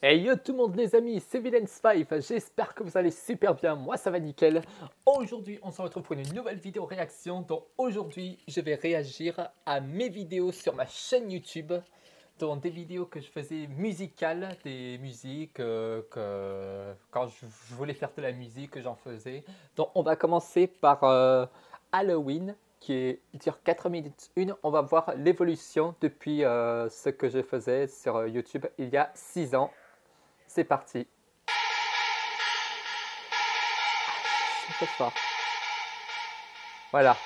Hey yo tout le monde les amis, c'est Villains5, j'espère que vous allez super bien, moi ça va nickel. Aujourd'hui on se retrouve pour une nouvelle vidéo réaction, donc aujourd'hui je vais réagir à mes vidéos sur ma chaîne YouTube. Donc des vidéos que je faisais musicales, des musiques euh, que quand je voulais faire de la musique j'en faisais. Donc on va commencer par euh, Halloween qui dure 4 minutes 1. On va voir l'évolution depuis euh, ce que je faisais sur YouTube il y a 6 ans. C'est parti. C'est fort. Voilà.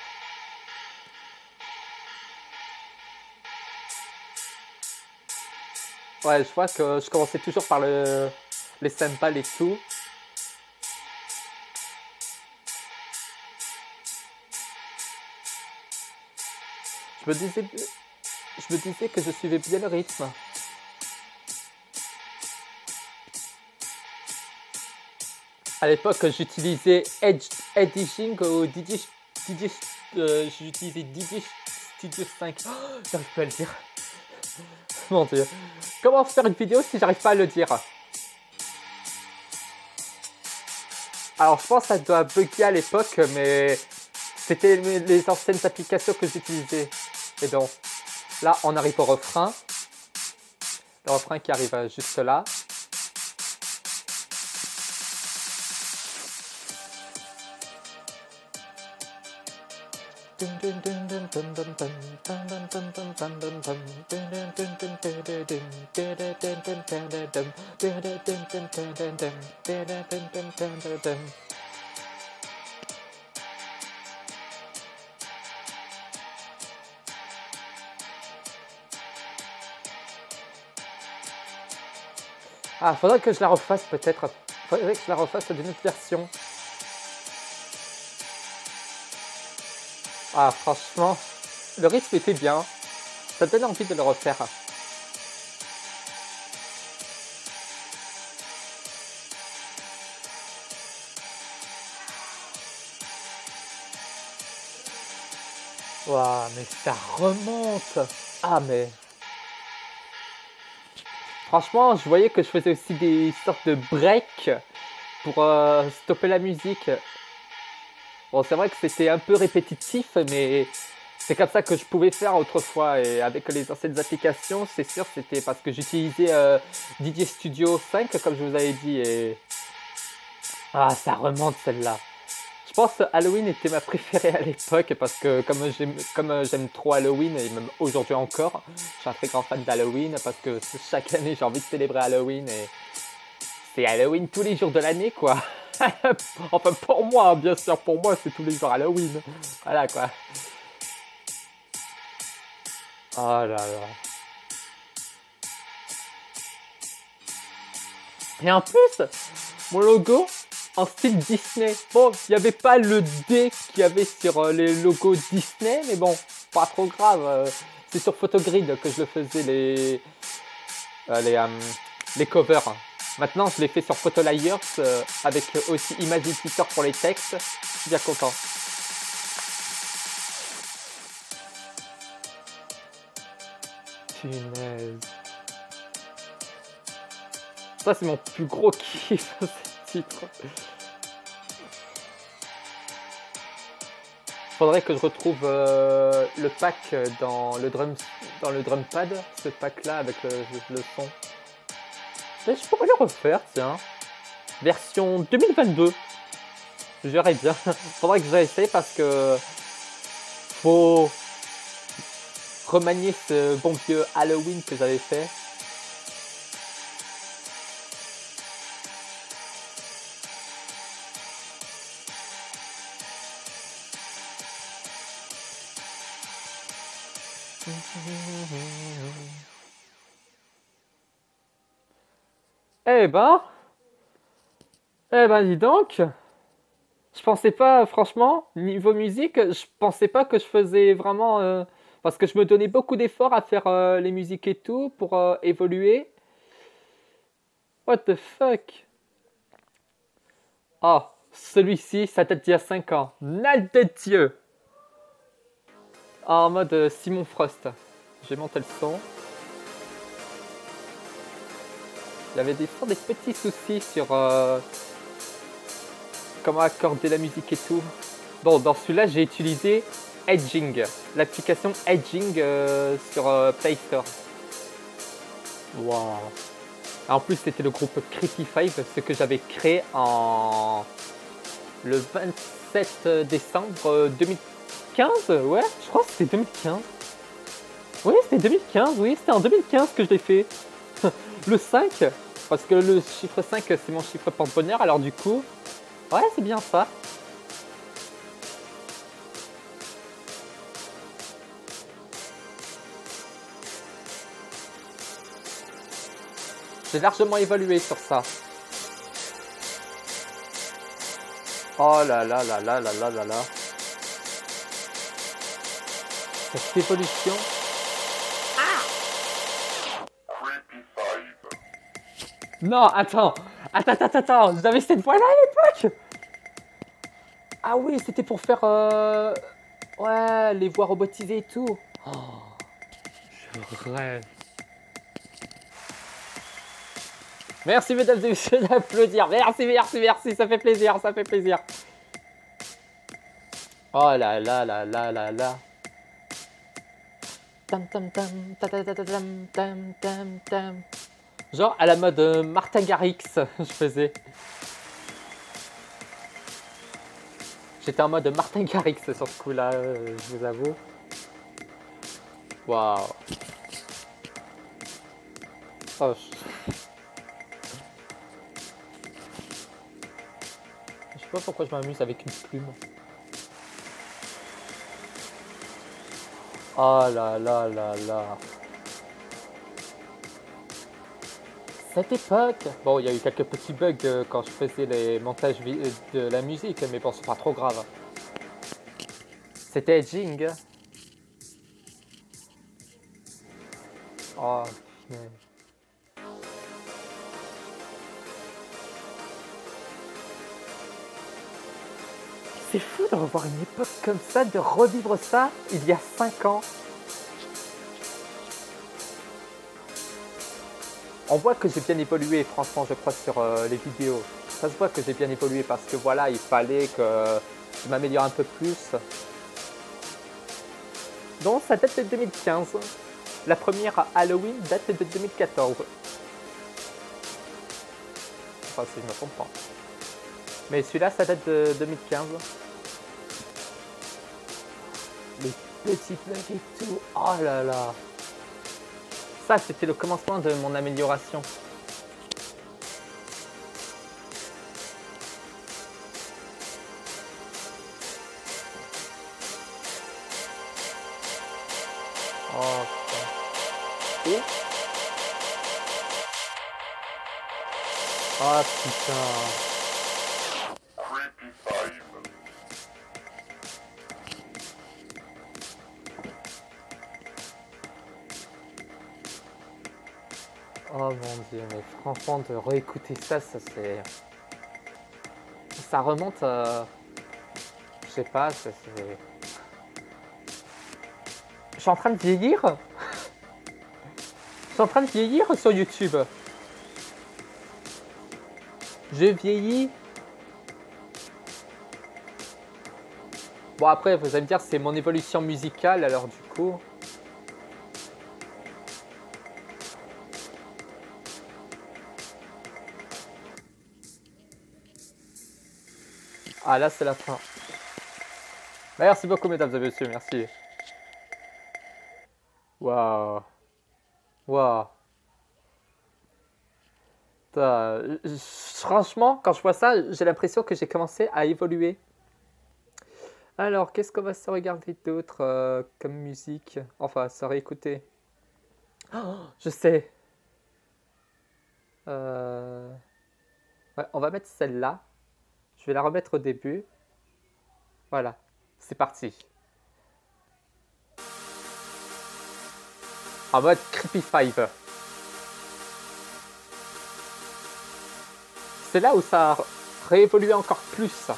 Ouais, je vois que je commençais toujours par le, les cymbales et tout. Je me disais, je me disais que je suivais bien le rythme. À l'époque, j'utilisais Edge, ou Digi euh, j'utilisais Digi Studio 5. Oh, j'arrive pas à le dire. Mon dieu. Comment faire une vidéo si j'arrive pas à le dire? Alors, je pense que ça doit bugger à l'époque, mais c'était les anciennes applications que j'utilisais. Et donc, là, on arrive au refrain. Le refrain qui arrive juste là. Ah, faudrait que je la refasse peut-être. Faudrait que je la refasse d'une autre version. Ah, franchement, le rythme était bien. Ça donne envie de le refaire. Waouh, mais ça remonte Ah, mais... Franchement, je voyais que je faisais aussi des sortes de breaks pour euh, stopper la musique. Bon, c'est vrai que c'était un peu répétitif, mais c'est comme ça que je pouvais faire autrefois. Et avec les anciennes applications, c'est sûr, c'était parce que j'utilisais euh, Didier Studio 5, comme je vous avais dit. Et... Ah, ça remonte celle-là. Je pense que Halloween était ma préférée à l'époque parce que comme j'aime, comme j'aime trop Halloween et même aujourd'hui encore, je suis un très grand fan d'Halloween parce que chaque année j'ai envie de célébrer Halloween et c'est Halloween tous les jours de l'année quoi. enfin pour moi, bien sûr, pour moi c'est tous les jours Halloween. Voilà quoi. Oh là là. Et en plus, mon logo en style Disney. Bon, il n'y avait pas le D qu'il y avait sur euh, les logos Disney, mais bon, pas trop grave. Euh, c'est sur Photogrid que je le faisais les, euh, les, les covers. Maintenant, je l'ai fait sur Photolayers avec aussi Image Editor pour les textes. Je suis bien content. Ça, c'est mon plus gros kiff, ce titre. Faudrait que je retrouve euh, le pack dans le drum dans le drum pad, ce pack là avec le, son. Je pourrais le refaire, tiens. Version 2022. J'aurais bien. Faudrait que j'essaie parce que faut remanier ce bon vieux Halloween que j'avais fait. Eh ben, eh ben dis donc, je pensais pas, franchement, niveau musique, je pensais pas que je faisais vraiment, euh, parce que je me donnais beaucoup d'efforts à faire euh, les musiques et tout pour euh, évoluer. What the fuck? Oh, celui-ci, ça date d'il y a 5 ans. Nal de Dieu En mode Simon Frost. J'ai monté le son. Il y avait des, des petits soucis sur euh, comment accorder la musique et tout. Bon, dans celui-là, j'ai utilisé Edging, l'application Edging euh, sur euh, Play Store. Waouh. En plus, c'était le groupe Creepy Five, ce que j'avais créé en le 27 décembre 2015. Ouais, je crois que c'était 2015. Oui, c'était 2015, oui, c'était en 2015 que je l'ai fait. Le 5, parce que le chiffre 5, c'est mon chiffre porte-bonheur, alors du coup, ouais, c'est bien ça. J'ai largement évolué sur ça. Oh là là là là là là là là. Cette évolution. Non, attends. Attends, attends, attends. Vous avez cette voix-là à l'époque? Ah oui, c'était pour faire... Euh... Ouais, les voix robotisées et tout. Oh, je rêve. Merci mesdames et messieurs d'applaudir. Merci, merci, merci. Ça fait plaisir, ça fait plaisir. Oh là là là là là là. Tam tam tam tam tam tam tam tam. Genre à la mode euh, Martin Garrix, je faisais. J'étais en mode Martin Garrix sur ce coup-là, euh, je vous avoue. Waouh. Oh, sais pas pourquoi je m'amuse avec une plume. Oh là là là là. Cette époque Bon, il y a eu quelques petits bugs euh, quand je faisais les montages euh, de la musique, mais bon, c'est pas trop grave. C'était Jing. Oh, mais... C'est fou de revoir une époque comme ça, de revivre ça il y a 5 ans. On voit que j'ai bien évolué, franchement, je crois, sur euh, les vidéos. Ça se voit que j'ai bien évolué parce que voilà, il fallait que je m'améliore un peu plus. Donc, ça date de 2015. La première Halloween date de 2014. Enfin, si je me trompe pas. Mais celui-là, ça date de 2015 les petits bugs et tout. Oh là là. C'était le commencement de mon amélioration. Oh putain. Oh putain. Oh mon dieu, mais franchement, de réécouter ça, ça c'est. Ça remonte à. Je sais pas, ça c'est. Je suis en train de vieillir Je suis en train de vieillir sur YouTube. Je vieillis. Bon après, vous allez me dire, c'est mon évolution musicale, alors du coup... Ah là c'est la fin. Merci beaucoup mesdames et messieurs, merci. Waouh. Waouh. Franchement, quand je vois ça, j'ai l'impression que j'ai commencé à évoluer. Alors, qu'est-ce qu'on va se regarder d'autre euh, comme musique? Enfin, se réécouter. Oh, je sais. Euh, ouais, on va mettre celle-là. Je vais la remettre au début. Voilà, c'est parti. En mode Creepy Five. C'est là où ça a encore plus.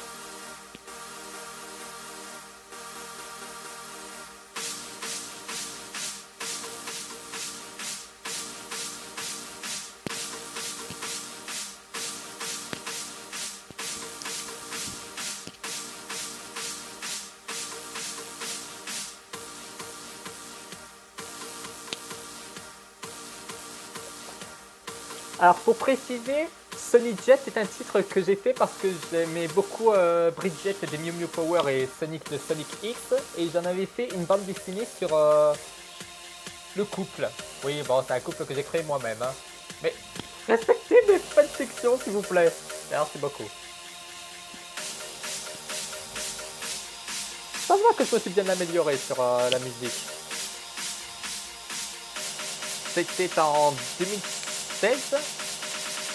Alors pour préciser, Sonic Jet est un titre que j'ai fait parce que j'aimais beaucoup euh, Bridget de Mew Mew Power et Sonic de Sonic X et j'en avais fait une bande dessinée sur euh, le couple. Oui, bon, c'est un couple que j'ai créé moi-même. Hein. Mais respectez mes fanfictions s'il vous plaît. Merci beaucoup. Ça va que je me suis bien amélioré sur euh, la musique. C'était en 2016,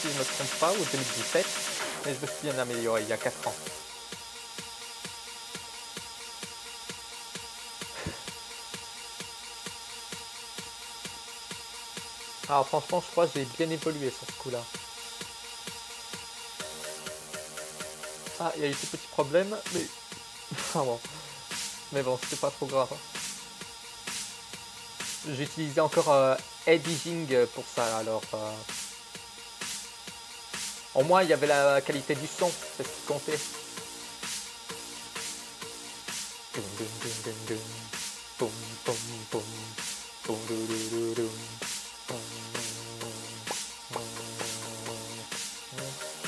si je ne me trompe pas, ou 2017, mais je me suis bien amélioré il y a 4 ans. Alors franchement, je crois que j'ai bien évolué sur ce coup-là. Ah, il y a eu ce petit problème, mais... Bon. Mais bon, c'est pas trop grave. J'ai utilisé encore euh, editing pour ça, alors... Euh... Au moins, il y avait la qualité du son, c'est ce qui comptait.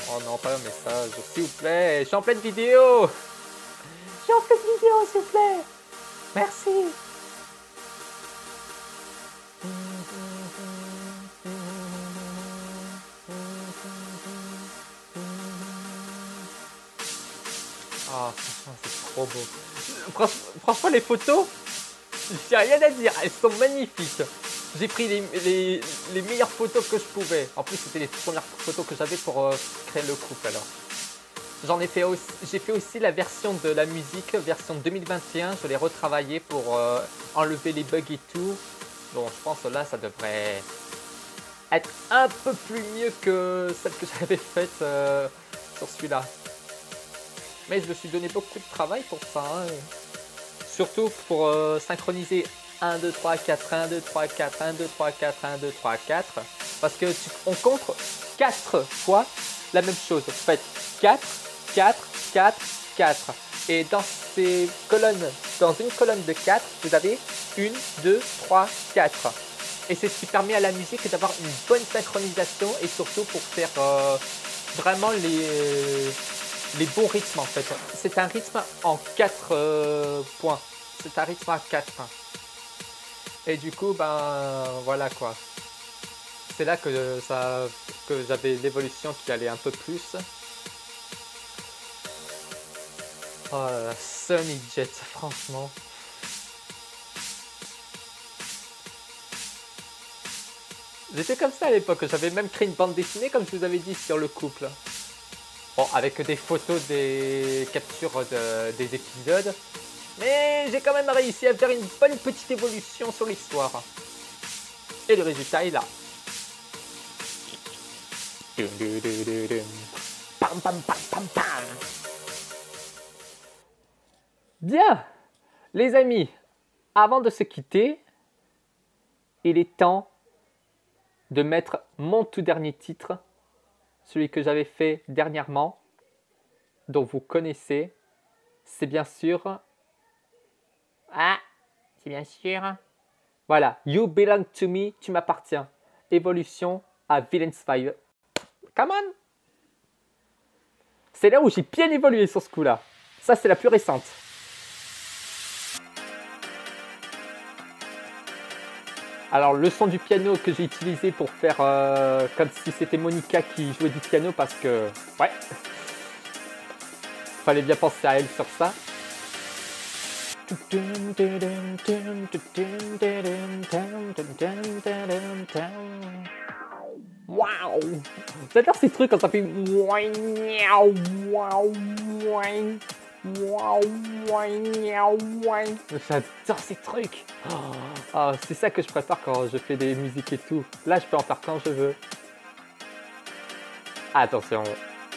Oh non, pas un message, s'il vous plaît, je suis en pleine vidéo. Je suis en pleine vidéo, s'il vous plaît. Merci Franchement, les photos, j'ai rien à dire, elles sont magnifiques. J'ai pris les, meilleures photos que je pouvais. En plus, c'était les premières photos que j'avais pour euh, créer le groupe alors. J'en ai fait aussi, j'ai fait aussi la version de la musique, version 2021. Je l'ai retravaillé pour euh, enlever les bugs et tout. Bon, je pense là, ça devrait être un peu plus mieux que celle que j'avais faite euh, sur celui-là. Mais je me suis donné beaucoup de travail pour ça. Hein. Surtout pour euh, synchroniser 1, 2, 3, 4, 1, 2, 3, 4, 1, 2, 3, 4, 1, 2, 3, 4. Parce que on compte 4 fois la même chose. Vous faites 4, 4, 4, 4. Et dans ces colonnes, dans une colonne de 4, vous avez 1, 2, 3, 4. Et c'est ce qui permet à la musique d'avoir une bonne synchronisation et surtout pour faire euh, vraiment les, les bons rythmes en fait. C'est un rythme en 4 euh, points. C'est un rythme à 4. Et du coup, ben voilà quoi. C'est là que, ça, que j'avais l'évolution qui allait un peu plus. Oh là Sonic Jet, franchement. J'étais comme ça à l'époque, j'avais même créé une bande dessinée comme je vous avais dit sur le couple. Bon, avec des photos des captures des épisodes. Mais j'ai quand même réussi à faire une bonne petite évolution sur l'histoire. Et le résultat est là. Bien, les amis, avant de se quitter, il est temps de mettre mon tout dernier titre celui que j'avais fait dernièrement, dont vous connaissez, c'est bien sûr... Ah, c'est bien sûr... Voilà, You Belong to Me, tu m'appartiens. Évolution à Villains 5. Come on C'est là où j'ai bien évolué sur ce coup-là. Ça, c'est la plus récente. Alors le son du piano que j'ai utilisé pour faire euh, comme si c'était Monica qui jouait du piano parce que ouais, fallait bien penser à elle sur ça. Waouh. J'adore ces trucs quand ça fait J'adore ces trucs. Oh, c'est ça que je prépare quand je fais des musiques et tout. Là, je peux en faire quand je veux. Attention,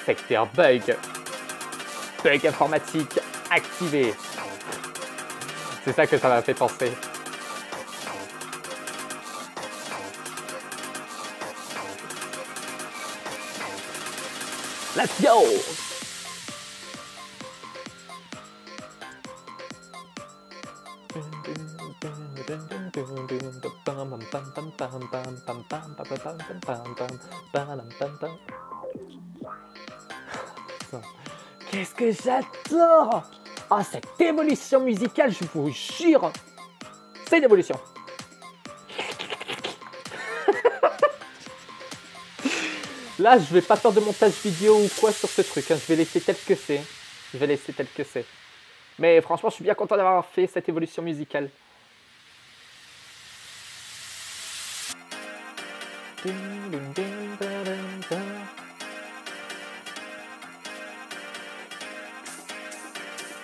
secteur bug. Bug informatique activé. C'est ça que ça m'a fait penser. Let's go Qu'est-ce que j'adore Ah, cette évolution musicale, je vous jure C'est une évolution Là, je vais pas faire de montage vidéo ou quoi sur ce truc. Hein. Je vais laisser tel que c'est. Je vais laisser tel que c'est. Mais franchement, je suis bien content d'avoir fait cette évolution musicale.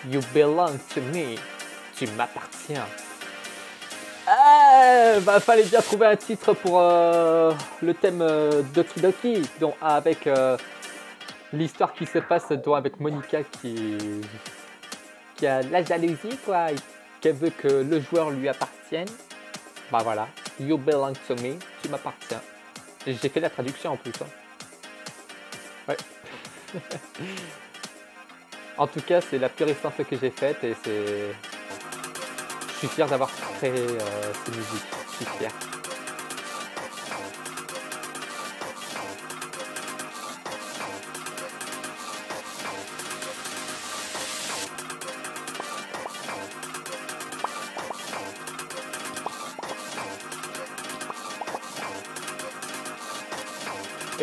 You belong to me. Tu m'appartiens. Ah, bah, fallait bien trouver un titre pour le thème Doki Doki, dont avec l'histoire qui se passe dont avec Monica qui, qui a la jalousie quoi, qu'elle veut que le joueur lui appartienne. Bah voilà, you belong to me, tu m'appartiens. J'ai fait la traduction en plus. Hein. Ouais. en tout cas, c'est la plus récente que j'ai faite et c'est. Je suis fier d'avoir créé euh, ces musiques. Je suis fier.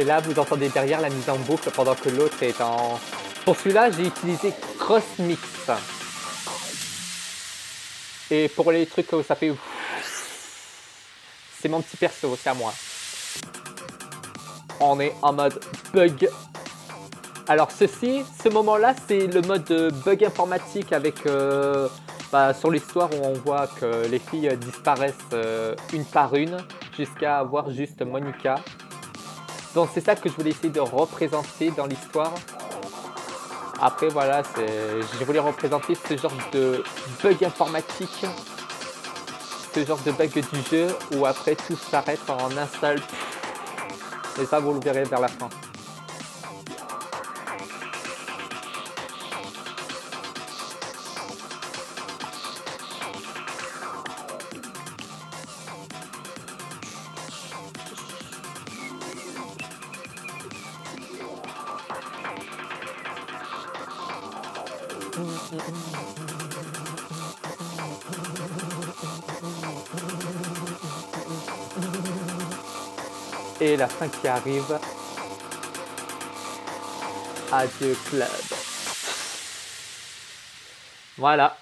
Et là, vous entendez derrière la mise en boucle pendant que l'autre est en... Pour celui-là, j'ai utilisé Cross Mix. Et pour les trucs où ça fait... C'est mon petit perso, c'est à moi. On est en mode bug. Alors ceci, ce moment-là, c'est le mode bug informatique avec... Euh, bah, sur l'histoire où on voit que les filles disparaissent euh, une par une jusqu'à avoir juste Monica donc c'est ça que je voulais essayer de représenter dans l'histoire. Après voilà, j'ai voulu représenter ce genre de bug informatique, ce genre de bug du jeu où après tout s'arrête en un seul. Et ça vous le verrez vers la fin. Et la fin qui arrive. Adieu club. Voilà.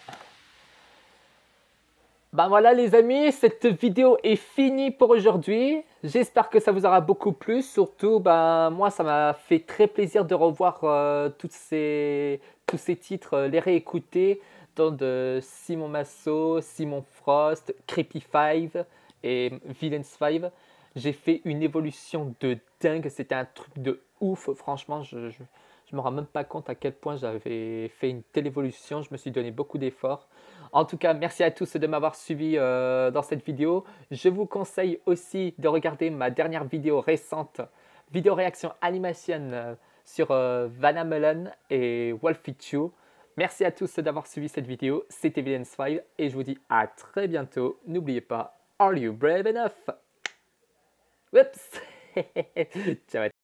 Ben voilà les amis, cette vidéo est finie pour aujourd'hui. J'espère que ça vous aura beaucoup plu. Surtout, ben, moi, ça m'a fait très plaisir de revoir euh, ces, tous ces titres, euh, les réécouter, dans de Simon Masso, Simon Frost, Creepy 5 et Villains 5. J'ai fait une évolution de dingue, c'était un truc de ouf, franchement, je, je, me rends même pas compte à quel point j'avais fait une telle évolution, je me suis donné beaucoup d'efforts. En tout cas, merci à tous de m'avoir suivi euh, dans cette vidéo. Je vous conseille aussi de regarder ma dernière vidéo récente, vidéo réaction animation euh, sur euh, Vanna Melon et Wolfie. Merci à tous d'avoir suivi cette vidéo. C'était Villains 5 et je vous dis à très bientôt. N'oubliez pas, are you brave enough? Whoops! Ciao